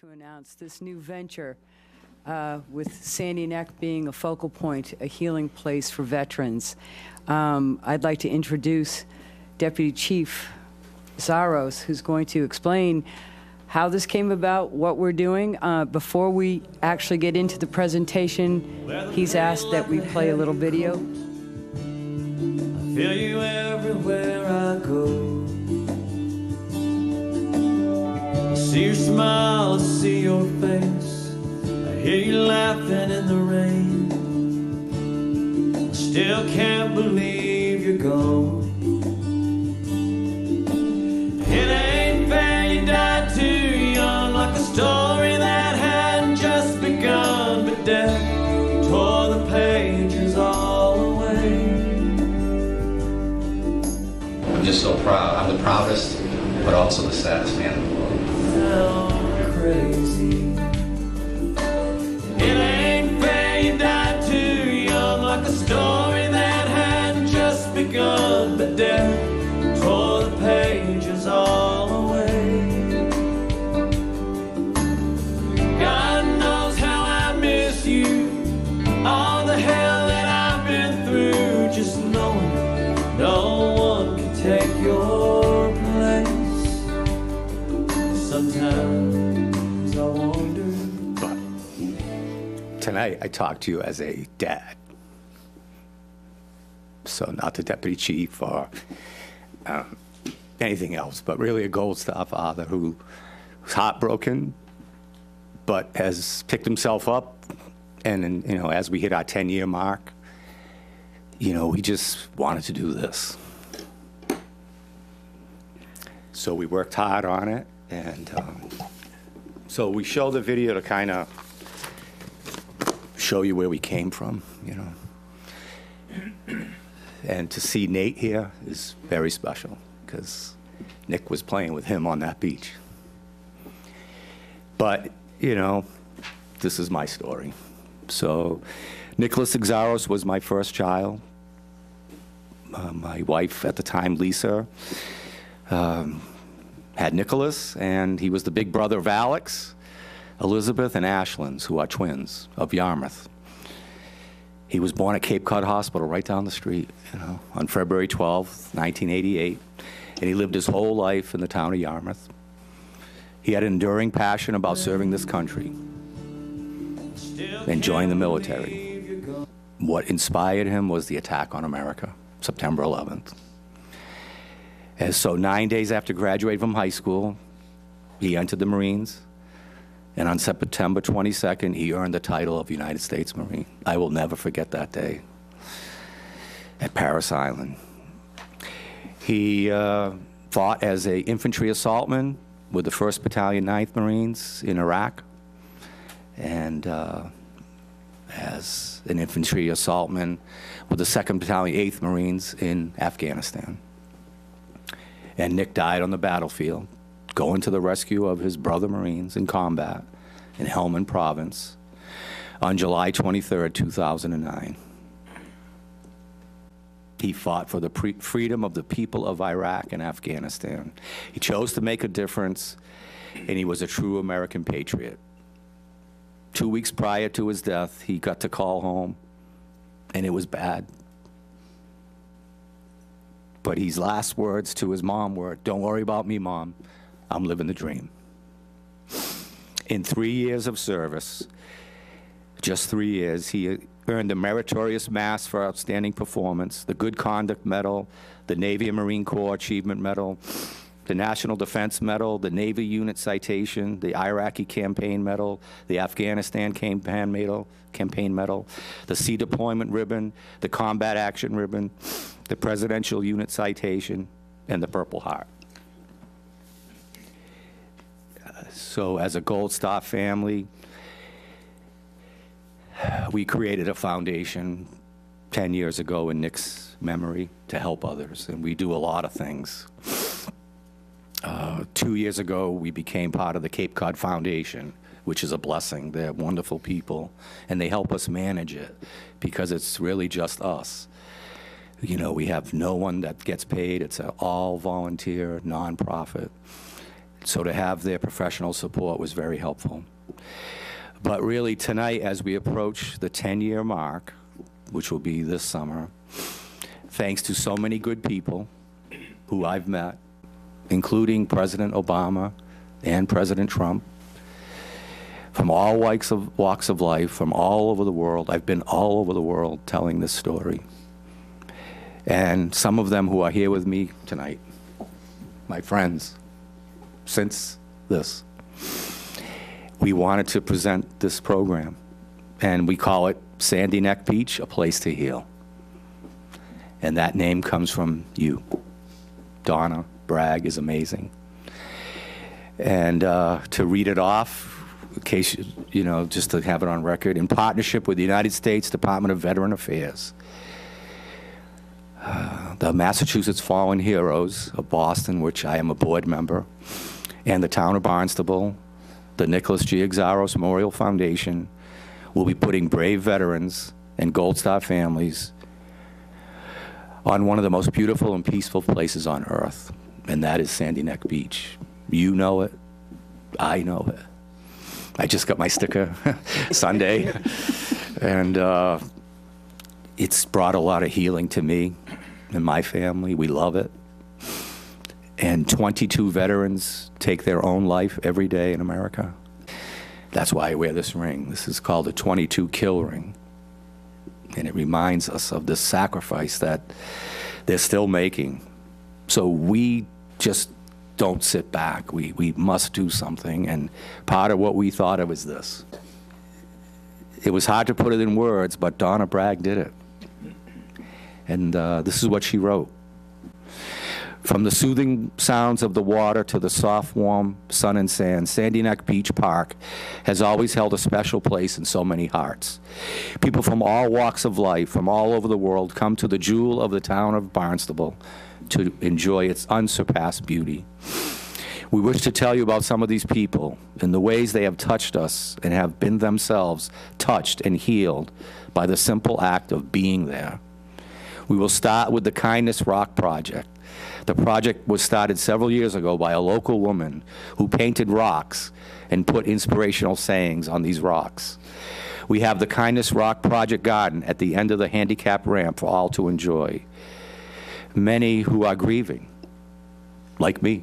to announce this new venture uh, with Sandy Neck being a focal point, a healing place for veterans. Um, I'd like to introduce Deputy Chief Xiarhos, who's going to explain how this came about, what we're doing. Uh, Before we actually get into the presentation, he's asked that we play a little video. Feel you everywhere I go. I see your smile, laughing in the rain. I still can't believe you're gone. It ain't fair you died too young, like a story that hadn't just begun, but death tore the pages all away. I'm just so proud. I'm the proudest, but also the saddest man in the world. sound crazy. All the hell that I've been through, just knowing no one can take your place. Sometimes I wonder. But tonight, I talk to you as a dad. So not the deputy chief or um, anything else, but really a Gold Star father who was heartbroken, but has picked himself up. And, and, you know, as we hit our 10-year mark, you know, we just wanted to do this. So we worked hard on it, and um, so we show the video to kind of show you where we came from, you know. And to see Nate here is very special because Nick was playing with him on that beach. But, you know, this is my story. So, Nicholas Xiarhos was my first child. Uh, my wife at the time, Lisa, um, had Nicholas, and he was the big brother of Alex, Elizabeth, and Ashlands, who are twins of Yarmouth. He was born at Cape Cod Hospital right down the street, you know, on February 12, 1988, and he lived his whole life in the town of Yarmouth. He had an enduring passion about serving this country and joining the military. What inspired him was the attack on America, September 11th. And so, nine days after graduating from high school, he entered the Marines. And on September 22nd, he earned the title of United States Marine. I will never forget that day at Parris Island. He uh, fought as a infantry assaultman with the 1st Battalion, 9th Marines in Iraq, and uh, as an infantry assaultman with the 2nd Battalion, 8th Marines in Afghanistan. And Nick died on the battlefield, going to the rescue of his brother Marines in combat in Helmand Province on July 23, 2009. He fought for the freedom of the people of Iraq and Afghanistan. He chose to make a difference, and he was a true American patriot. Two weeks prior to his death, he got to call home, and it was bad. But his last words to his mom were, Don't worry about me, mom. I'm living the dream. In three years of service, just three years, he earned the Meritorious Mast for Outstanding Performance, the Good Conduct Medal, the Navy and Marine Corps Achievement Medal, the National Defense Medal, the Navy Unit Citation, the Iraqi Campaign Medal, the Afghanistan Campaign Medal, Campaign Medal, the Sea Deployment Ribbon, the Combat Action Ribbon, the Presidential Unit Citation, and the Purple Heart. So as a Gold Star family, we created a foundation 10 years ago in Nick's memory to help others, and we do a lot of things. Uh, Two years ago, we became part of the Cape Cod Foundation, which is a blessing. They're wonderful people, and they help us manage it because it's really just us. You know, we have no one that gets paid. It's an all volunteer nonprofit. So to have their professional support was very helpful. But really, tonight, as we approach the 10-year mark, which will be this summer, thanks to so many good people who I've met, including President Obama and President Trump, from all walks of, walks of life, from all over the world. I've been all over the world telling this story. And some of them who are here with me tonight, my friends, since this, we wanted to present this program. And we call it Sandy Neck Beach, a place to heal. And that name comes from you. Donna Bragg is amazing. And uh, to read it off, in case, you- you know, just to have it on record, in partnership with the United States Department of Veteran Affairs, uh, the Massachusetts Fallen Heroes of Boston, which I am a board member, and the town of Barnstable, the Nicholas G. Xiarhos Memorial Foundation, will be putting brave veterans and Gold Star families on one of the most beautiful and peaceful places on earth, and that is Sandy Neck Beach. You know it. I know it. I just got my sticker Sunday, and uh, it's brought a lot of healing to me and my family. We love it. And 22 veterans take their own life every day in America. That's why I wear this ring. This is called a 22 kill ring. And it reminds us of the sacrifice that they're still making. So we just don't sit back. We, we must do something. And part of what we thought of is this. It was hard to put it in words, but Donna Bragg did it. And uh, this is what she wrote. From the soothing sounds of the water to the soft, warm sun and sand, Sandy Neck Beach Park has always held a special place in so many hearts. People from all walks of life, from all over the world, come to the jewel of the town of Barnstable to enjoy its unsurpassed beauty. We wish to tell you about some of these people and the ways they have touched us and have been themselves touched and healed by the simple act of being there. We will start with the Kindness Rock Project. The project was started several years ago by a local woman who painted rocks and put inspirational sayings on these rocks. We have the Kindness Rock Project Garden at the end of the handicap ramp for all to enjoy. Many who are grieving, like me,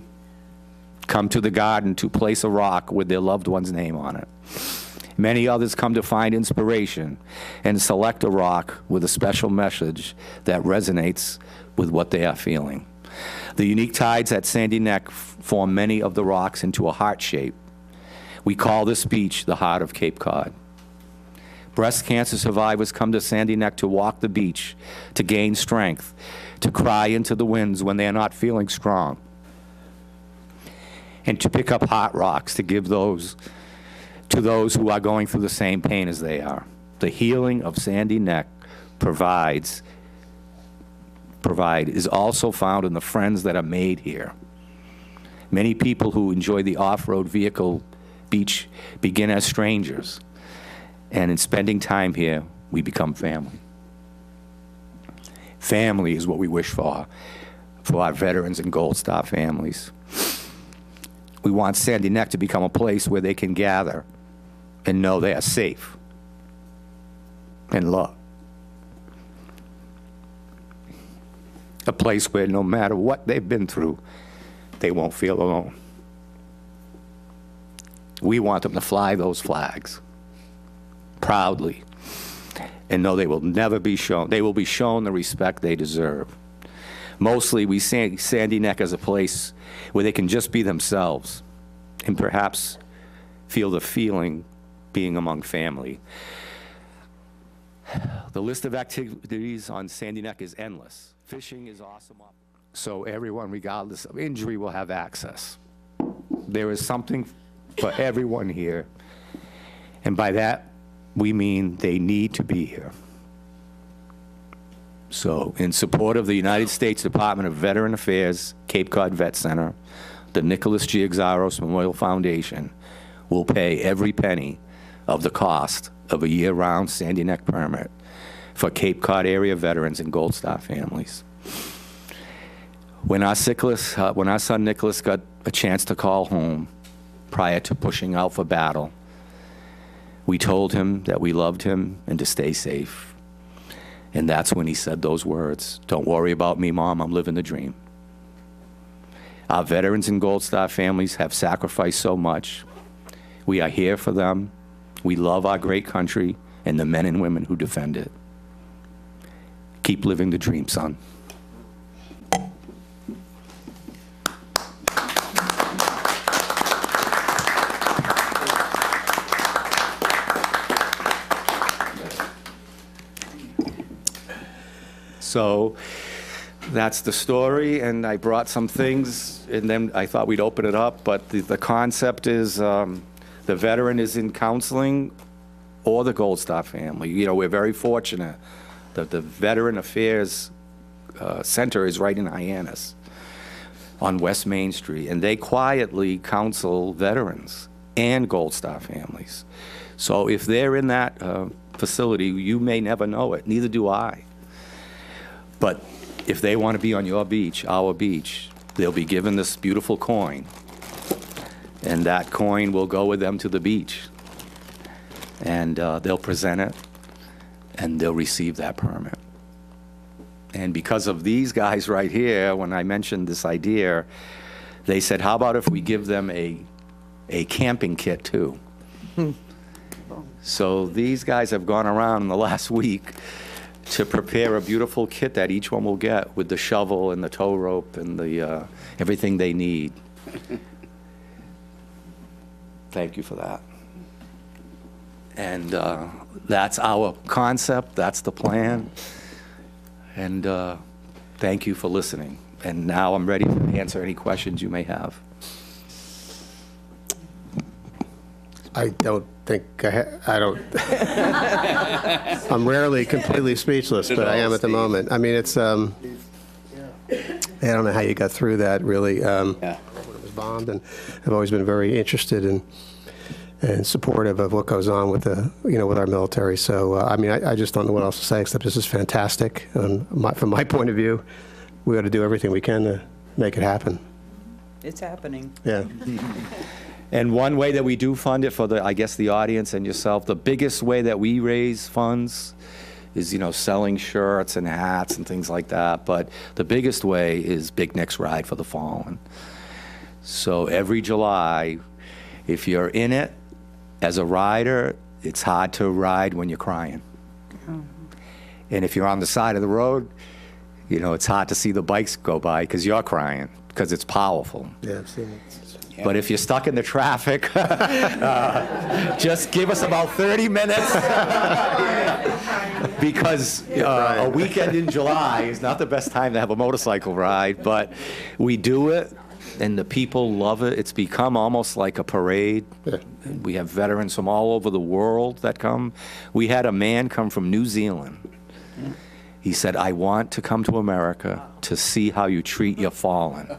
come to the garden to place a rock with their loved one's name on it. Many others come to find inspiration and select a rock with a special message that resonates with what they are feeling. The unique tides at Sandy Neck form many of the rocks into a heart shape. We call this beach the heart of Cape Cod. Breast cancer survivors come to Sandy Neck to walk the beach, to gain strength, to cry into the winds when they are not feeling strong, and to pick up hot rocks to give those to those who are going through the same pain as they are. The healing of Sandy Neck provides provide is also found in the friends that are made here. Many people who enjoy the off-road vehicle beach begin as strangers, and in spending time here, we become family. Family is what we wish for, for our veterans and Gold Star families. We want Sandy Neck to become a place where they can gather and know they are safe and loved. A place where no matter what they've been through, they won't feel alone. We want them to fly those flags proudly and know they will never be shown, they will be shown the respect they deserve. Mostly, we see Sandy Neck as a place where they can just be themselves and perhaps feel the feeling being among family. The list of activities on Sandy Neck is endless. Fishing is awesome. So everyone, regardless of injury, will have access. There is something for everyone here. And by that, we mean they need to be here. So, in support of the United States Department of Veteran Affairs, Cape Cod Vet Center, the Nicholas G. Xiarhos Memorial Foundation will pay every penny of the cost of a year-round Sandy Neck permit for Cape Cod area veterans and Gold Star families. When our, Nicholas, uh, when our son Nicholas got a chance to call home prior to pushing out for battle, we told him that we loved him and to stay safe. And that's when he said those words Don't worry about me, Mom, I'm living the dream. Our veterans and Gold Star families have sacrificed so much. We are here for them. We love our great country and the men and women who defend it. Keep living the dream, son. So that's the story, and I brought some things, and then I thought we'd open it up, but the, the concept is um, the veteran is in counseling or the Gold Star family. You know, we're very fortunate that the Veteran Affairs uh, Center is right in Hyannis on West Main Street, and they quietly counsel veterans and Gold Star families. So if they're in that uh, facility, you may never know it, neither do I. But if they want to be on your beach, our beach, they'll be given this beautiful coin, and that coin will go with them to the beach. And uh, they'll present it, and they'll receive that permit. And because of these guys right here, when I mentioned this idea, they said, how about if we give them a, a camping kit too? so these guys have gone around in the last week to prepare a beautiful kit that each one will get with the shovel and the tow rope and the, uh, everything they need. Thank you for that. And uh, that's our concept, that's the plan. And uh, thank you for listening. And now I'm ready to answer any questions you may have. I don't think, I ha- I don't, I'm rarely completely speechless, but I am at the moment. I mean, it's, um, I don't know how you got through that, really. um, Yeah. When it was bombed, and I've always been very interested in, and supportive of what goes on with the, you know, with our military. So, uh, I mean, I I just don't know what else to say, except this is fantastic. And my- from my point of view, we ought to do everything we can to make it happen. It's happening. Yeah. And one way that we do fund it for the, I guess, the audience and yourself, the biggest way that we raise funds is, you know, selling shirts and hats and things like that. But the biggest way is Big Nick's Ride for the Fallen. So every July, if you're in it as a rider, it's hard to ride when you're crying. Mm-hmm. And if you're on the side of the road, you know, it's hard to see the bikes go by because you're crying, because it's powerful. Yeah, I've seen it. But if you're stuck in the traffic, uh, just give us about 30 minutes. because uh, a weekend in July is not the best time to have a motorcycle ride, but we do it. And the people love it. It's become almost like a parade. We have veterans from all over the world that come. We had a man come from New Zealand. He said, I want to come to America to see how you treat your fallen.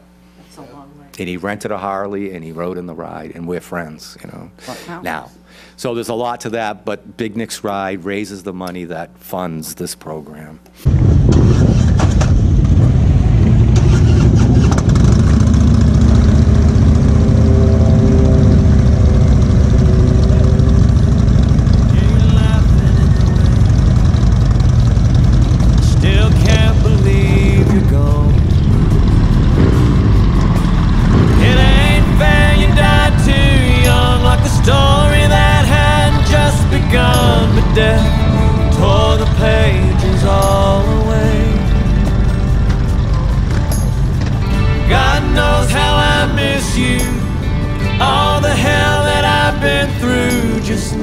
And he rented a Harley and he rode in the ride, and we're friends, you know, Wow. now. So there's a lot to that, but Big Nick's Ride raises the money that funds this program.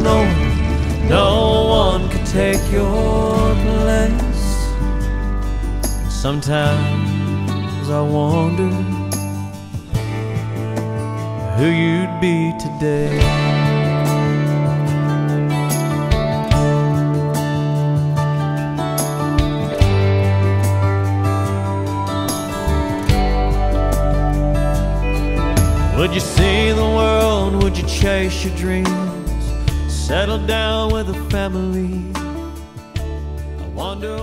Just knowing no one could take your place. Sometimes I wonder who you'd be today. Would you see the world? Would you chase your dreams? Settle down with a family? I wonder